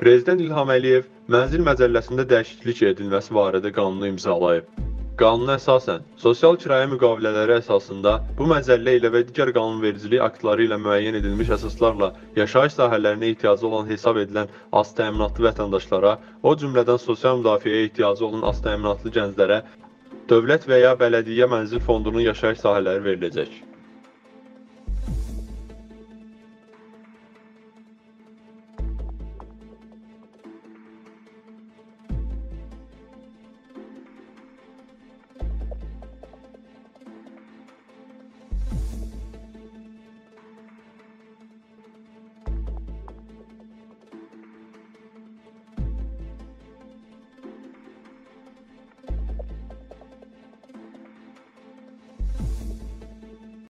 Prezident İlham Əliyev mənzil məcəlləsində dəyişiklik edilməsi barədə qanunu imzalayıb. Qanuna əsasən, sosial kirayə müqavilələri əsasında bu məcəllə ilə və digər qanunvericilik aktları ilə müəyyən edilmiş əsaslarla yaşayış sahələrinə ehtiyacı olan hesab edilən az təminatlı vətəndaşlara, o cümlədən sosial müdafiəyə ehtiyacı olan az təminatlı gənclərə dövlət və ya bələdiyyə mənzil fondunun yaşayış sahələri veriləcək.